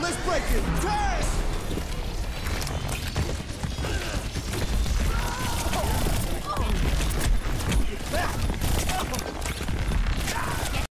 let's break it. Ten.